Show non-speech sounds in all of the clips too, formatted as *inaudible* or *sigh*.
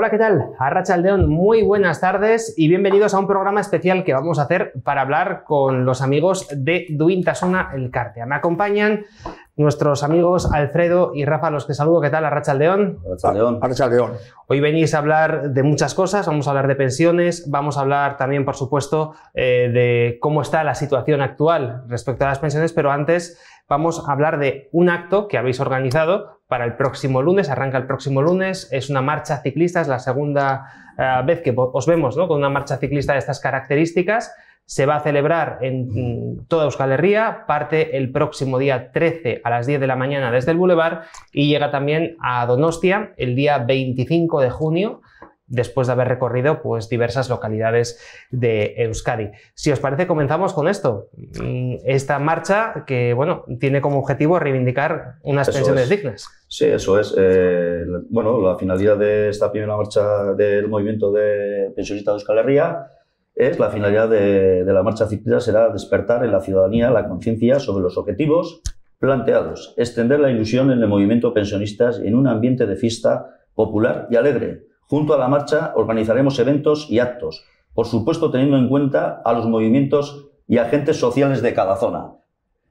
Hola, ¿qué tal? Arracha Aldeón, muy buenas tardes y bienvenidos a un programa especial que vamos a hacer para hablar con los amigos de Duintasuna El Cartea. Me acompañan nuestros amigos Alfredo y Rafa, los que saludo. ¿Qué tal, Arracha Aldeón? Arracha Aldeón. Hoy venís a hablar de muchas cosas, vamos a hablar de pensiones, vamos a hablar también, por supuesto, eh, de cómo está la situación actual respecto a las pensiones, pero antes vamos a hablar de un acto que habéis organizado para el próximo lunes, arranca el próximo lunes, es una marcha ciclista, es la segunda eh, vez que os vemos ¿no? con una marcha ciclista de estas características. Se va a celebrar en toda Euskal Herria, parte el próximo día 13 a las 10 de la mañana desde el Boulevard y llega también a Donostia el día 25 de junio después de haber recorrido pues, diversas localidades de Euskadi. Si os parece, comenzamos con esto. Mm, esta marcha que bueno, tiene como objetivo reivindicar unas pensiones dignas. Sí, eso es. Eh, bueno, la finalidad de esta primera marcha del movimiento de pensionistas de Euskal Herria es la finalidad de, de la marcha ciclista será despertar en la ciudadanía la conciencia sobre los objetivos planteados, extender la ilusión en el movimiento pensionistas en un ambiente de fiesta popular y alegre, Junto a la marcha organizaremos eventos y actos, por supuesto teniendo en cuenta a los movimientos y agentes sociales de cada zona.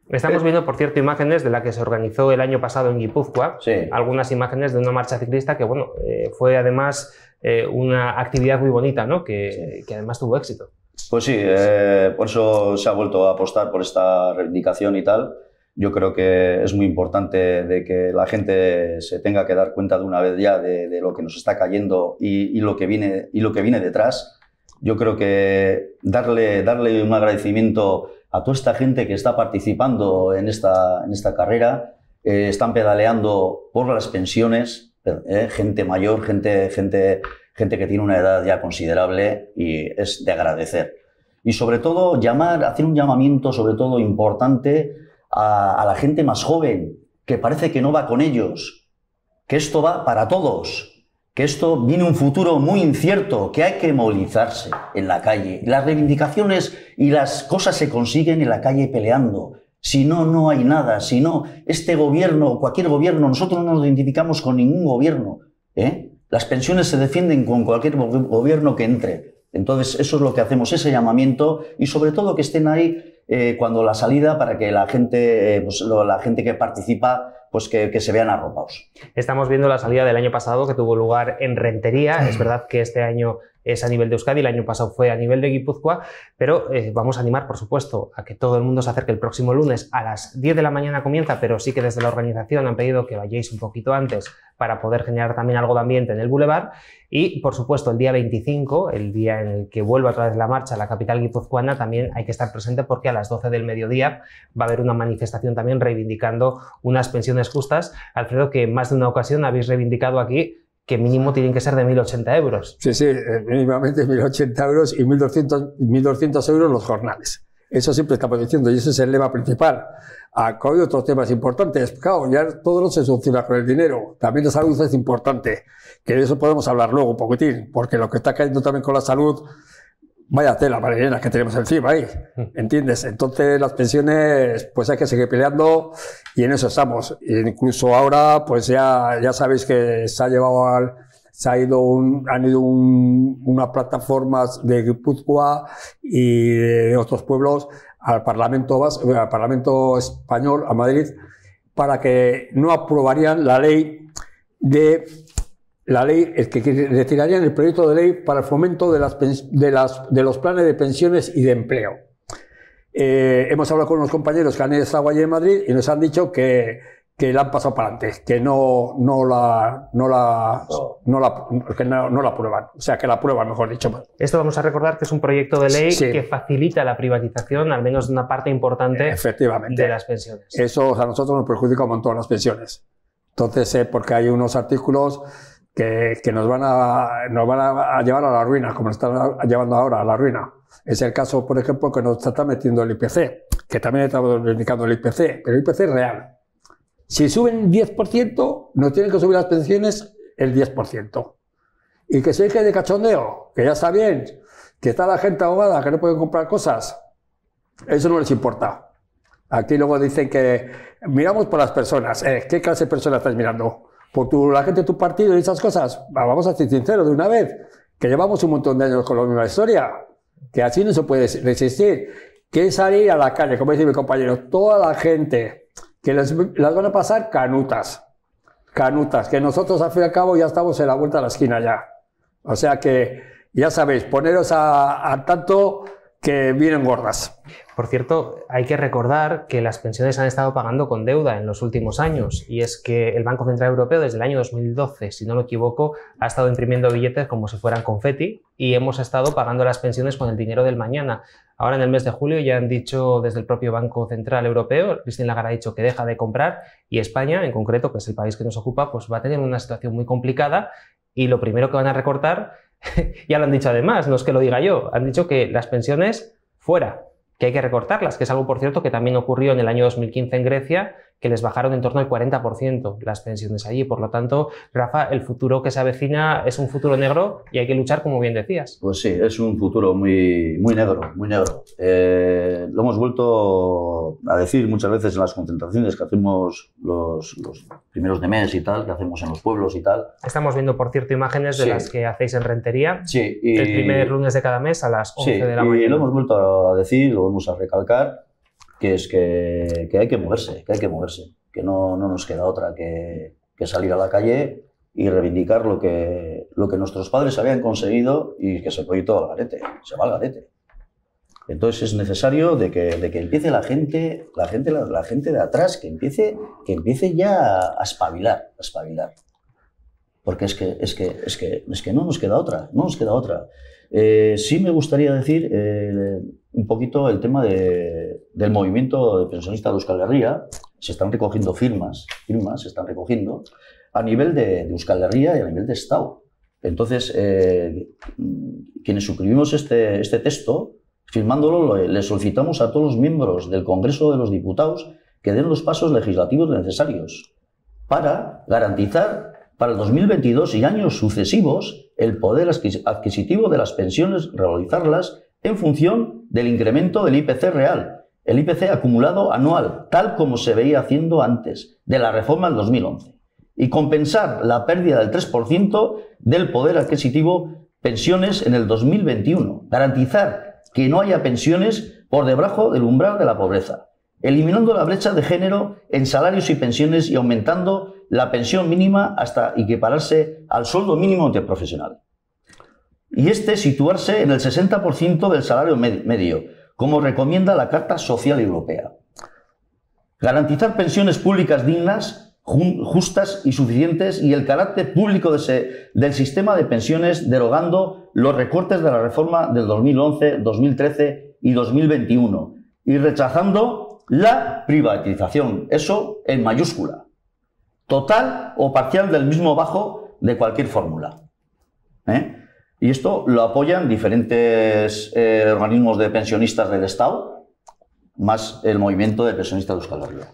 Estamos viendo, por cierto, imágenes de la que se organizó el año pasado en Guipúzcoa. Sí. Algunas imágenes de una marcha ciclista que, bueno, eh, fue además eh, una actividad muy bonita, ¿no? Que, que además tuvo éxito. Pues sí, eh, por eso se ha vuelto a apostar por esta reivindicación y tal yo creo que es muy importante de que la gente se tenga que dar cuenta de una vez ya de, lo que nos está cayendo y, lo que viene, y lo que viene detrás. Yo creo que darle, darle un agradecimiento a toda esta gente que está participando en esta, en esta carrera, eh, están pedaleando por las pensiones, eh, gente mayor, gente, gente, gente que tiene una edad ya considerable y es de agradecer. Y sobre todo llamar, hacer un llamamiento sobre todo importante a, la gente más joven, que parece que no va con ellos, que esto va para todos, que esto viene un futuro muy incierto, que hay que movilizarse en la calle. Las reivindicaciones y las cosas se consiguen en la calle peleando. Si no, no hay nada. Si no, este gobierno, cualquier gobierno, nosotros no nos identificamos con ningún gobierno. ¿eh? Las pensiones se defienden con cualquier gobierno que entre. Entonces, eso es lo que hacemos, ese llamamiento y sobre todo que estén ahí eh, cuando la salida para que la gente, eh, pues, la gente que participa pues que, que, se vean arropados. Estamos viendo la salida del año pasado que tuvo lugar en Rentería. Es verdad que este año es a nivel de Euskadi, el año pasado fue a nivel de Guipúzcoa, pero eh, vamos a animar, por supuesto, a que todo el mundo se acerque el próximo lunes a las 10 de la mañana comienza, pero sí que desde la organización han pedido que vayáis un poquito antes para poder generar también algo de ambiente en el Boulevard. Y, por supuesto, el día 25, el día en el que vuelva otra vez la marcha a la capital guipuzcoana, también hay que estar presente porque a las 12 del mediodía va a haber una manifestación también reivindicando unas pensiones justas. Alfredo, que más de una ocasión habéis reivindicado aquí que mínimo tienen que ser de 1.080 euros. Sí, sí, eh, mínimamente 1.080 euros y 1.200, 1.200 euros los jornales. Eso siempre estamos diciendo y ese es el lema principal. Acá hay otros temas importantes. Claro, ya todo no se soluciona con el dinero. También la salud es importante. Que de eso podemos hablar luego un poquitín, porque lo que está cayendo también con la salud vaya tela marinera que tenemos encima ahí. *laughs* ¿entiendes? Entonces las pensiones, pues hay que seguir peleando y en eso estamos. E incluso ahora, pues ya, ya sabéis que se ha llevado al, se ha ido un, han ido un, unas plataformas de Guipúzcoa y de otros pueblos al Parlamento, al Parlamento Español, a Madrid, para que no aprobarían la ley de la ley, el que retirarían el proyecto de ley para el fomento de, las, de, las, de los planes de pensiones y de empleo. Eh, hemos hablado con unos compañeros que han estado allí en Madrid y nos han dicho que, que la han pasado para adelante, que no, no, la, no, la, no. la, que no, no, la aprueban, o sea, que la aprueban, mejor dicho. Esto vamos a recordar que es un proyecto de ley que facilita la privatización, al menos de una parte importante Efectivamente. de las pensiones. Eso a nosotros nos perjudica un montón las pensiones. Entonces, eh, porque hay unos artículos que, nos, van a, nos van a llevar a la ruina, como nos están llevando ahora a la ruina. Es el caso, por ejemplo, que nos está metiendo el IPC, que también estamos indicando el IPC, pero el IPC es real. Si suben 10%, nos tienen que subir las pensiones el 10%. Y que se deje de cachondeo, que ya está bien, que está la gente ahogada, que no pueden comprar cosas, eso no les importa. Aquí luego dicen que miramos por las personas. Eh, ¿Qué clase de personas estáis mirando? Por la gente de tu partido y esas cosas, vamos a ser sinceros de una vez, que llevamos un montón de años con la misma historia, que así no se puede resistir, que salir a la calle, como dice mi compañero, toda la gente, que las van a pasar canutas, canutas, que nosotros al fin y al cabo ya estamos en la vuelta a la esquina ya. O sea que, ya sabéis, poneros a, a tanto que vienen gordas. Por cierto, hay que recordar que las pensiones han estado pagando con deuda en los últimos años y es que el Banco Central Europeo desde el año 2012, si no me equivoco, ha estado imprimiendo billetes como si fueran confeti y hemos estado pagando las pensiones con el dinero del mañana. Ahora en el mes de julio ya han dicho desde el propio Banco Central Europeo, Christine Lagarde ha dicho que deja de comprar y España en concreto, que es el país que nos ocupa, pues va a tener una situación muy complicada y lo primero que van a recortar, *laughs* ya lo han dicho además, no es que lo diga yo, han dicho que las pensiones fuera, que hay que recortarlas, que es algo, por cierto, que también ocurrió en el año 2015 en Grecia, que les bajaron en torno al 40% las pensiones allí. Por lo tanto, Rafa, el futuro que se avecina es un futuro negro y hay que luchar, como bien decías. Pues sí, es un futuro muy, muy negro, muy negro. Eh, lo hemos vuelto a decir muchas veces en las concentraciones que hacemos los, los, primeros de mes y tal, que hacemos en los pueblos y tal. Estamos viendo, por cierto, imágenes de las que hacéis en Rentería. Sí. Y, el primer lunes de cada mes a las 11 de la mañana. Y lo hemos vuelto a decir, lo vamos a recalcar que es que, que, hay que moverse, que hay que moverse, que no, no nos queda otra que, que, salir a la calle y reivindicar lo que, lo que nuestros padres habían conseguido y que se fue todo al garete, se va al garete. Entonces es necesario de que, de que empiece la gente, la gente, la, la, gente de atrás, que empiece, que empiece ya a espabilar, a espabilar. Porque es que, es, que, es, que, es que no nos queda otra, no nos queda otra. Eh, sí me gustaría decir eh, un poquito el tema de, del movimiento de pensionistas de Euskal Herria. Se están recogiendo firmas, firmas se están recogiendo a nivel de, de Euskal Herria y a nivel de Estado. Entonces, eh, quienes suscribimos este, este texto, firmándolo, le solicitamos a todos los miembros del Congreso de los Diputados que den los pasos legislativos necesarios para garantizar para el 2022 y años sucesivos el poder adquisitivo de las pensiones, realizarlas en función del incremento del IPC real, el IPC acumulado anual, tal como se veía haciendo antes de la reforma del 2011, y compensar la pérdida del 3% del poder adquisitivo pensiones en el 2021, garantizar que no haya pensiones por debajo del umbral de la pobreza, eliminando la brecha de género en salarios y pensiones y aumentando la pensión mínima hasta equipararse al sueldo mínimo interprofesional. Y este situarse en el 60% del salario medio, como recomienda la Carta Social Europea. Garantizar pensiones públicas dignas, justas y suficientes y el carácter público de ese, del sistema de pensiones derogando los recortes de la reforma del 2011, 2013 y 2021 y rechazando la privatización, eso en mayúscula total o parcial del mismo bajo de cualquier fórmula. ¿eh? Y esto lo apoyan diferentes eh, organismos de pensionistas del Estado, más el movimiento de pensionistas de Euskal.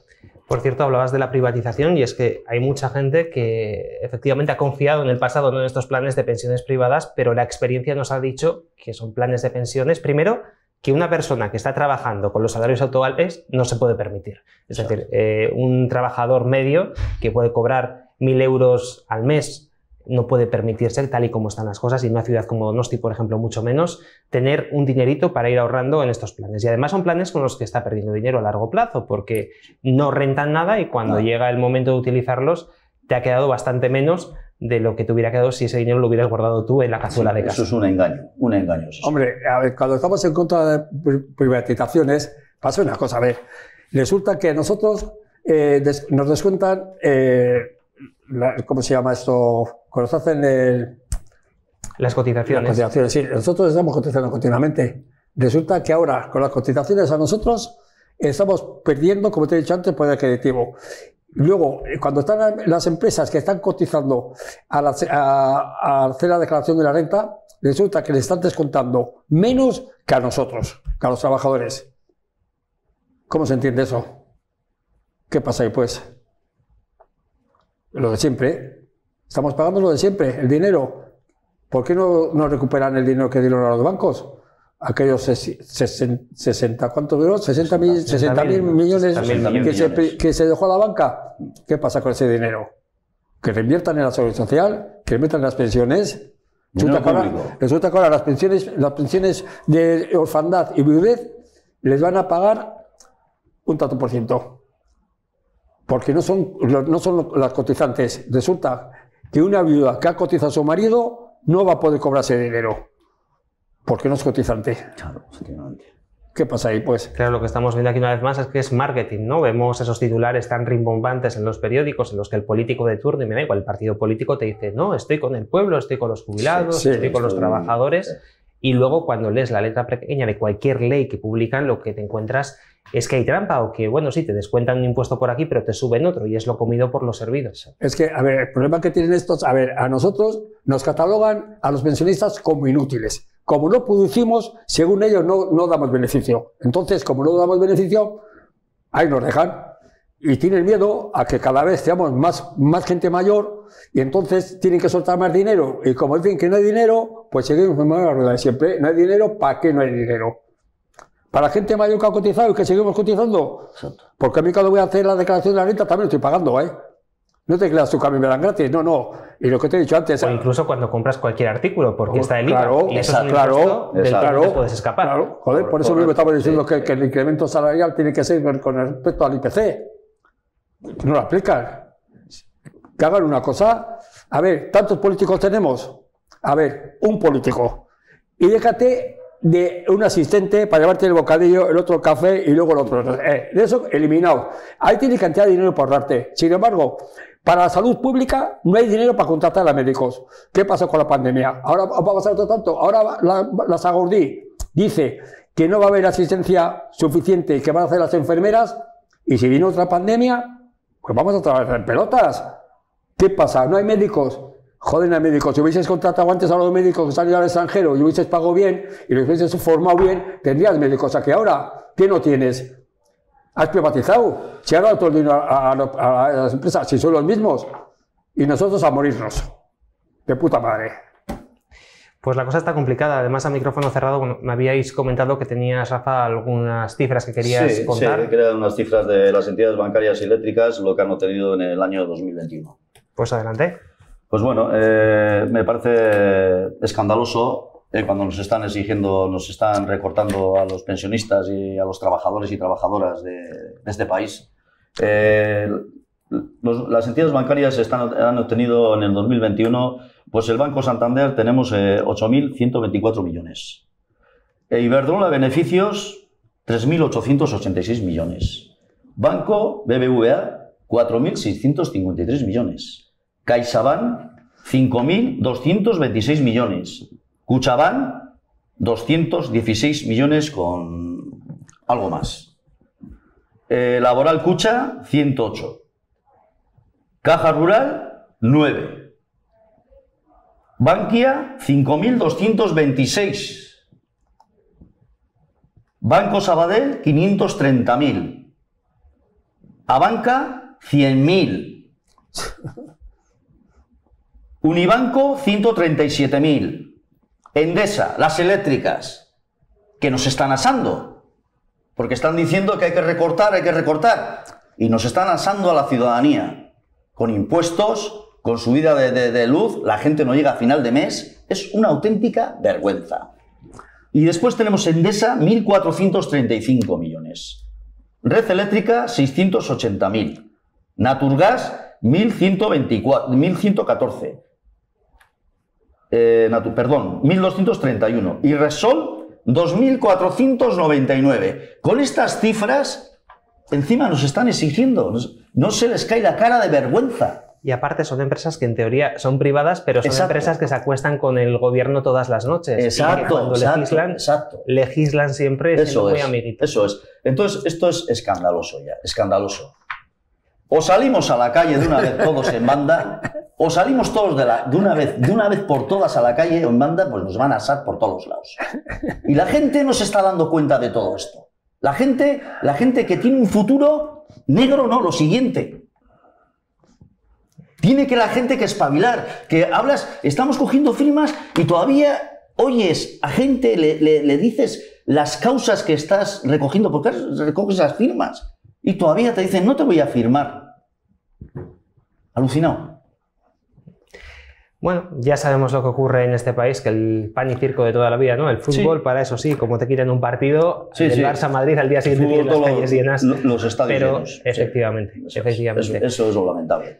Por cierto, hablabas de la privatización y es que hay mucha gente que efectivamente ha confiado en el pasado ¿no? en estos planes de pensiones privadas, pero la experiencia nos ha dicho que son planes de pensiones, primero, que una persona que está trabajando con los salarios actuales no se puede permitir. Es decir, eh, un trabajador medio que puede cobrar mil euros al mes no puede permitirse, tal y como están las cosas, y en una ciudad como Donosti, por ejemplo, mucho menos, tener un dinerito para ir ahorrando en estos planes. Y además son planes con los que está perdiendo dinero a largo plazo, porque no rentan nada y cuando llega el momento de utilizarlos, te ha quedado bastante menos de lo que te hubiera quedado si ese dinero lo hubieras guardado tú en la cazuela de casa. Eso es un engaño, un engaño. Hombre, a ver, cuando estamos en contra de privatizaciones, pasa una cosa, a ver, resulta que nosotros eh, nos descuentan, eh, la, ¿cómo se llama esto? Cuando se hacen el, las cotizaciones. Las cotizaciones, sí, nosotros estamos cotizando continuamente. Resulta que ahora, con las cotizaciones a nosotros, estamos perdiendo, como te he dicho antes, poder adquisitivo. Luego, eh, cuando están las empresas que están cotizando a, hacer la declaración de la renta, resulta que le están descontando menos que a nosotros, que a los trabajadores. ¿Cómo se entiende eso? ¿Qué pasa ahí, pues? Lo de siempre. Estamos pagando lo de siempre, el dinero. ¿Por qué no, no recuperan el dinero que dieron a los bancos? Aquellos 60, ¿cuánto duró? 60 mil, 60 mil millones, que, se, que se dejó a la banca. ¿Qué pasa con ese dinero? que reinviertan en la seguridad social, que metan en las pensiones. Resulta que, ahora, público. resulta que ahora las pensiones, las pensiones de orfandad y viudez les van a pagar un tanto por ciento. Porque no son, no son las cotizantes. Resulta que una viuda que ha cotizado a su marido no va a poder cobrarse dinero. Porque no es cotizante. Claro, efectivamente. ¿Qué pasa ahí, pues? Claro, lo que estamos viendo aquí una vez más es que es marketing, ¿no? Vemos esos titulares tan rimbombantes en los periódicos en los que el político de turno, y me da igual, el partido político te dice, no, estoy con el pueblo, estoy con los jubilados, Sí, sí, estoy con los trabajadores. Y luego cuando lees la letra pequeña de cualquier ley que publican, lo que te encuentras es que hay trampa o que, bueno, sí, te descuentan un impuesto por aquí, pero te suben otro y es lo comido por los servidos. Es que, a ver, el problema que tienen estos, a ver, a nosotros nos catalogan a los pensionistas como inútiles. Como no producimos, según ellos no, no damos beneficio. Entonces, como no damos beneficio, ahí nos dejan. Y tienen miedo a que cada vez seamos más, más gente mayor y entonces tienen que soltar más dinero. Y como dicen que no hay dinero, pues seguimos en la rueda de siempre. No hay dinero, ¿para qué no hay dinero? Para la gente mayor que ha cotizado y que seguimos cotizando. Exacto. Porque a mí cuando voy a hacer la declaración de la renta también estoy pagando, ¿eh? No te creas tú que a mí me dan gratis, no, no. Y lo que te he dicho antes, O incluso cuando compras cualquier artículo, porque Oh, está el IVA. claro, y eso es un claro, del que exacto. no te puedes escapar. Claro, joder, por eso Correcto, mismo estamos diciendo sí, que, sí. que el incremento salarial tiene que ser con respecto al IPC. No lo aplican. Que hagan una cosa. A ver, ¿tantos políticos tenemos? A ver, un político. Y déjate de un asistente para llevarte el bocadillo, el otro café y luego el otro. Eh, de eso eliminado. Ahí tienes cantidad de dinero por darte. Sin embargo, para la salud pública no hay dinero para contratar a médicos. ¿Qué pasó con la pandemia? Ahora va a pasar otro tanto. Ahora la, la Sagordí dice que no va a haber asistencia suficiente que van a hacer las enfermeras y si viene otra pandemia, pues vamos a trabajar en pelotas. ¿Qué pasa? ¿No hay médicos? Joder, hay médicos. Si hubieses contratado antes a los médicos que ido al extranjero y hubieses pagado bien y los hubieses formado bien, tendrías médicos. O sea que ahora, ¿qué no tienes? Has privatizado. Se ha dado todo el dinero a, a- a- a las empresas, si son los mismos. Y nosotros a morirnos. De puta madre. Pues la cosa está complicada. Además, a micrófono cerrado, bueno, me habíais comentado que tenías, Rafa, algunas cifras que querías Sí, contar. sí, he creado unas cifras de las entidades bancarias y eléctricas, lo que han obtenido en el año 2021. Pues adelante. Pues bueno, eh, me parece escandaloso eh, cuando nos están exigiendo, nos están recortando a los pensionistas y a los trabajadores y trabajadoras de, este país. Eh, las entidades bancarias están, han obtenido en el 2021, pues el Banco Santander tenemos eh, 8.124 millones. E Iberdrola beneficios 3.886 millones. Banco BBVA 4.653 millones. CaixaBank 5.226 millones. Cuchabán 216 millones con algo más. Eh, Laboral Cucha 108. Caja Rural 9. Bankia 5.226. Banco Sabadell 530.000. Abanca 100.000. *laughs* Unibanco 137.000. Endesa, las eléctricas, que nos están asando. Porque están diciendo que hay que recortar, hay que recortar. Y nos están asando a la ciudadanía. Con impuestos, con subida de, de- luz, la gente no llega a final de mes. Es una auténtica vergüenza. Y después tenemos Endesa, 1.435 millones. Red Eléctrica, 680.000. Naturgas, 1.124 1.114. Eh, Natu- perdón, 1.231. Y Resol, 2.499. Con estas cifras, encima nos están exigiendo. nos- no se les cae la cara de vergüenza. Y aparte son empresas que en teoría son privadas, pero son Exacto. empresas que se acuestan con el gobierno todas las noches. Y Exacto, cuando exacto, legislan, exacto. legislan siempre Eso muy es, amiguitos. eso es. Entonces, esto es escandaloso ya, escandaloso. O salimos a la calle de una vez todos en banda, o salimos todos de, la, de, una vez, de una vez por todas a la calle en banda, pues nos van a asar por todos lados. Y la gente no se está dando cuenta de todo esto. La gente, la gente que tiene un futuro negro, no, lo siguiente. Tiene que la gente que espabilar, que hablas, estamos cogiendo firmas y todavía oyes a gente, le, le- dices las causas que estás recogiendo, ¿por qué recoges esas firmas? Y todavía te dicen, no te voy a firmar. Alucinado. Bueno, ya sabemos lo que ocurre en este país, que el pan y circo de toda la vida, ¿no? El fútbol, para eso sí, como te quieren un partido, el Barça Madrid al día siguiente tiene las calles llenas. Los estadios pero, llenos. Efectivamente, efectivamente. Eso, eso es lo lamentable.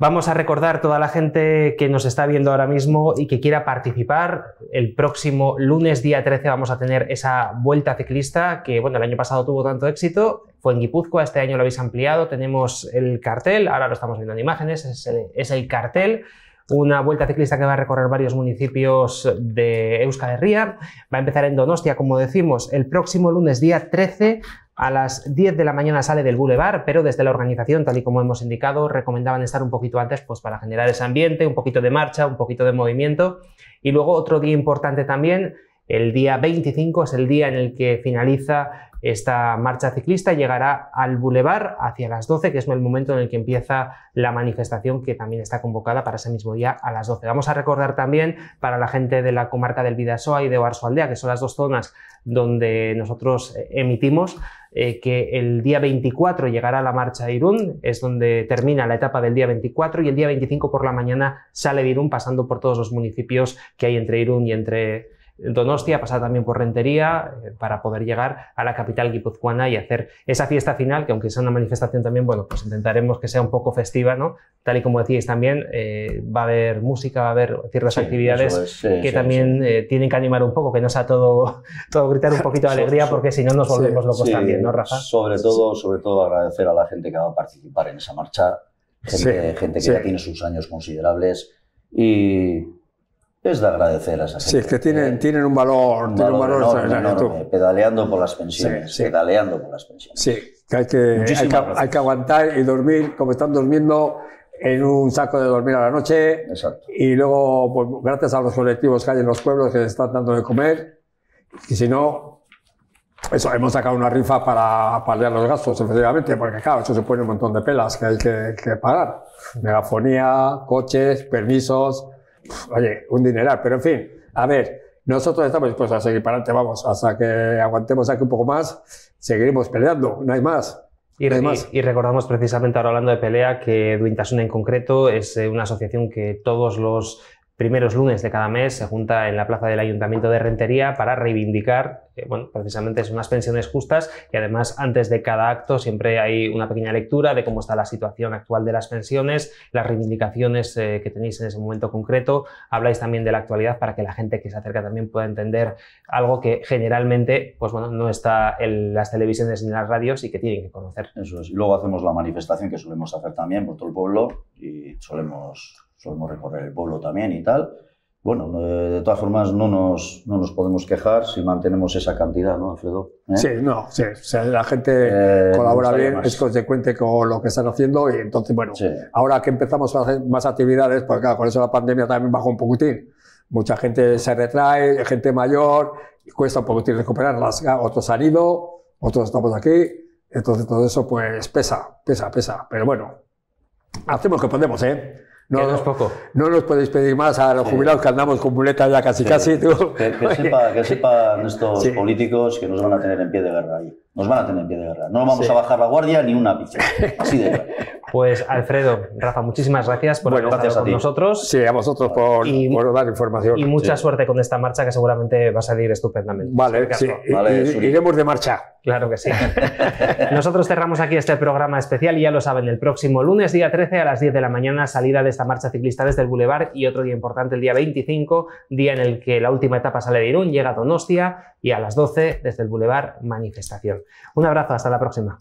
Vamos a recordar toda la gente que nos está viendo ahora mismo y que quiera participar. El próximo lunes, día 13, vamos a tener esa vuelta ciclista que, bueno, el año pasado tuvo tanto éxito. Fue en Guipúzcoa, este año lo habéis ampliado. Tenemos el cartel, ahora lo estamos viendo en imágenes, es el, cartel una vuelta ciclista que va a recorrer varios municipios de Euskal Herria. Va a empezar en Donostia, como decimos, el próximo lunes día 13 a las 10 de la mañana sale del Boulevard, pero desde la organización, tal y como hemos indicado, recomendaban estar un poquito antes pues, para generar ese ambiente, un poquito de marcha, un poquito de movimiento. Y luego otro día importante también, el día 25 es el día en el que finaliza esta marcha ciclista llegará al Boulevard hacia las 12, que es el momento en el que empieza la manifestación que también está convocada para ese mismo día a las 12. Vamos a recordar también para la gente de la comarca del Vidasoa y de Aldea, que son las dos zonas donde nosotros eh, emitimos, eh, que el día 24 llegará la marcha a Irún, es donde termina la etapa del día 24 y el día 25 por la mañana sale de Irún pasando por todos los municipios que hay entre Irún y entre Donostia, pasar también por Rentería eh, para poder llegar a la capital guipuzcoana y hacer esa fiesta final, que aunque sea una manifestación también, bueno, pues intentaremos que sea un poco festiva, ¿no? Tal y como decíais también, eh, va a haber música, va a haber ciertas Sí, actividades eso es, sí, que sí, también eh, tienen que animar un poco, que no sea todo, *laughs* todo gritar un poquito de alegría, porque si no nos volvemos locos también, ¿no, Rafa? Sobre todo, sobre todo agradecer a la gente que va a participar en esa marcha, gente, gente que ya tiene sus años considerables y es de agradecer a esa gente. Sí, es que tienen, tienen un valor, Un tienen un valor valor enorme, tú. enorme, pedaleando por las pensiones, Sí, sí. pedaleando por las pensiones. Sí, que hay que, hay, que, hay que aguantar y dormir como están durmiendo en un saco de dormir a la noche. Exacto. Y luego, pues, gracias a los colectivos que hay en los pueblos que están dando de comer. Y si no, eso, hemos sacado una rifa para paliar los gastos, efectivamente, porque claro, eso supone un montón de pelas que hay que, que pagar. Megafonía, coches, permisos, oye, un dineral. Pero en fin, a ver, nosotros estamos dispuestos a seguir para adelante, vamos, hasta que aguantemos aquí un poco más, seguiremos peleando, no hay más. Y, No hay y- más. y recordamos precisamente ahora hablando de pelea que Duintasuna en concreto es eh, una asociación que todos los primeros lunes de cada mes se junta en la plaza del Ayuntamiento de Rentería para reivindicar, eh, bueno, precisamente es unas pensiones justas y además antes de cada acto siempre hay una pequeña lectura de cómo está la situación actual de las pensiones, las reivindicaciones eh, que tenéis en ese momento concreto, habláis también de la actualidad para que la gente que se acerca también pueda entender algo que generalmente, pues bueno, no está en las televisiones ni en las radios y que tienen que conocer. Luego hacemos la manifestación que solemos hacer también por todo el pueblo y solemos, solemos recorrer el pueblo también y tal. Bueno, eh, de todas formas no nos, no nos podemos quejar si mantenemos esa cantidad, ¿no, Alfredo? ¿Eh? Sí, no, sí, o sea, la gente Eh, colabora bien, más. es consecuente con lo que están haciendo y entonces, bueno, Sí. ahora que empezamos a hacer más actividades, pues claro, con eso la pandemia también bajó un poquitín. Mucha gente se retrae, gente mayor, y cuesta un poquitín recuperarlas. Otros han ido, otros estamos aquí, entonces todo eso pues pesa, pesa, pesa. Pero bueno, hacemos lo que podemos, ¿eh? No, no es poco. no nos podéis pedir más a los jubilados que andamos con muletas ya casi, casi. tú. Que, que *laughs* sepa- que sepan estos políticos que nos van a tener en pie de guerra ahí. Nos van a tener en pie de guerra. No vamos a bajar la guardia ni una pizza. Así de claro. Pues Alfredo, Rafa, muchísimas gracias por Bueno, haber estado con ti. nosotros Sí, a vosotros por, Y- por dar información. y mucha Sí. suerte con esta marcha que seguramente va a salir estupendamente. Vale, sí, Vale, iremos de marcha. Claro que sí. *laughs* Nosotros cerramos aquí este programa especial y ya lo saben, el próximo lunes, día 13 a las 10 de la mañana, salida de esta marcha ciclista desde el Boulevard y otro día importante, el día 25, día en el que la última etapa sale de Irún, llega a Donostia y a las 12 desde el Boulevard manifestación. Un abrazo, hasta la próxima.